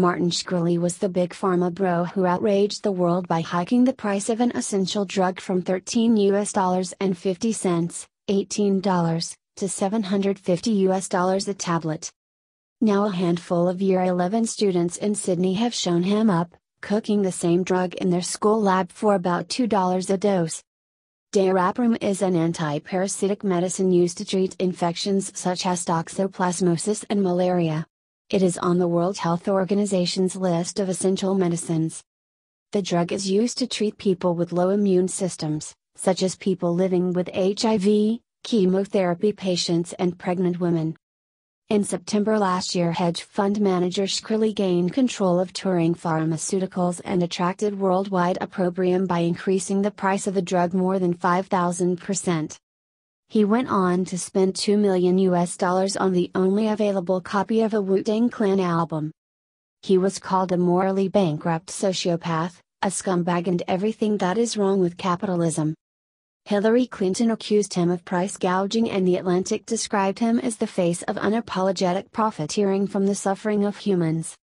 Martin Shkreli was the big pharma bro who outraged the world by hiking the price of an essential drug from 13 US dollars and 50 cents, $18, to 750 US dollars a tablet. Now a handful of year 11 students in Sydney have shown him up, cooking the same drug in their school lab for about $2 a dose. Daraprim is an anti-parasitic medicine used to treat infections such as toxoplasmosis and malaria. It is on the World Health Organization's list of essential medicines. The drug is used to treat people with low immune systems, such as people living with HIV, chemotherapy patients, and pregnant women. In September last year, hedge fund manager Shkreli gained control of Turing Pharmaceuticals and attracted worldwide opprobrium by increasing the price of the drug more than 5,000%. He went on to spend 2 million US dollars on the only available copy of a Wu Tang Clan album. He was called a morally bankrupt sociopath, a scumbag, and everything that is wrong with capitalism. Hillary Clinton accused him of price gouging, and The Atlantic described him as the face of unapologetic profiteering from the suffering of humans.